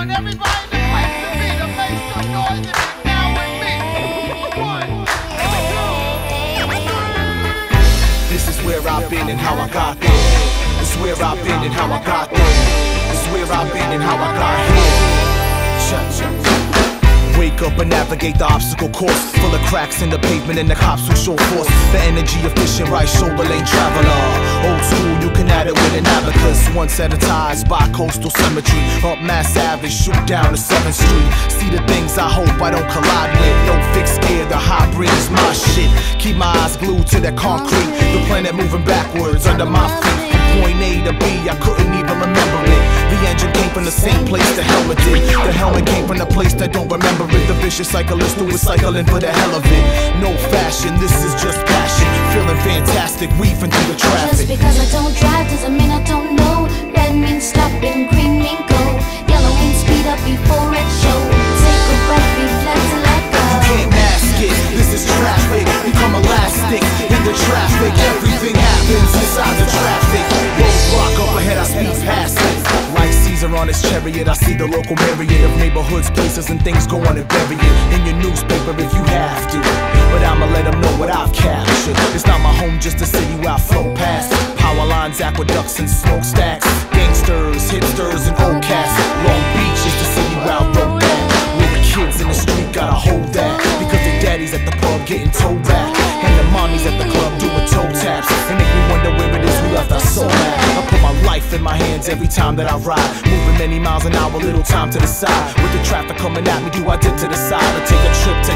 This is where I've been and how I got there. This is where I've been and how I got there. This is where I've been and how I got here. Wake up and navigate the obstacle course. Full of cracks in the pavement and the cops who show force. The energy efficient, right shoulder lane traveler. Old school, you can add it with an abacus. Once sanitized by coastal symmetry. Up Mass Ave, shoot down to 7th Street. See the things I hope I don't collide with. No fixed gear, the hybrid is my shit. Keep my eyes glued to that concrete. The planet moving backwards under my feet point A to B, I couldn't even remember it The engine came from the same place the helmet did The helmet came from the place that don't remember it The vicious cyclist who is cycling for the hell of it No fashion, this is just passion Feeling fantastic, weaving through the traffic. Just because I don't drive doesn't mean I don't know. Red means stop and green means go. Yellow means speed up before it show. Take a breath, reflect and let go. Can't mask it, this is traffic Become elastic the traffic. Everything happens inside the traffic. Roadblock up ahead, I speed past it. Like Caesar on his chariot I see the local myriad of neighborhoods, places and things going and bury it in your newspaper if you have to. But I'ma let them know what I've captured. It's not my home, just a city where I flow past. Power lines, aqueducts and smokestacks. Gangsters, hipsters and old in my hands every time that I ride. Moving many miles an hour, little time to the side. With the traffic coming at me, do I dip to the side Or take a trip to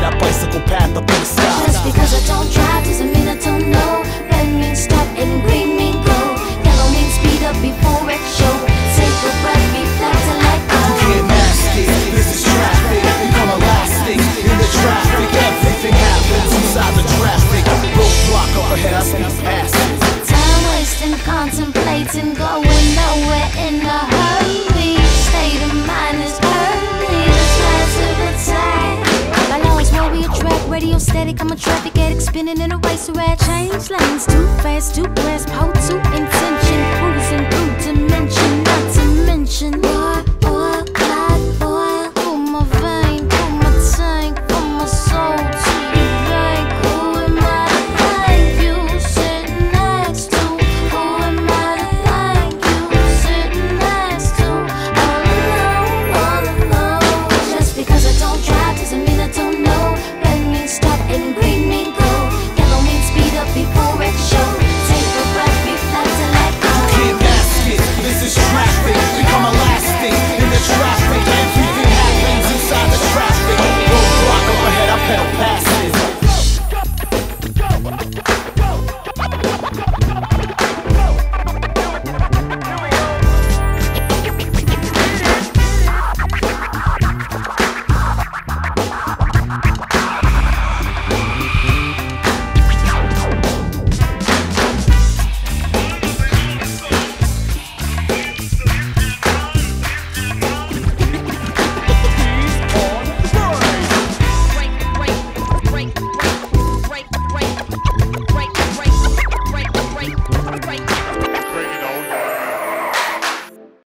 static, I'm a traffic addict, spinning in a race rat. Change lanes, too fast, too intention. Who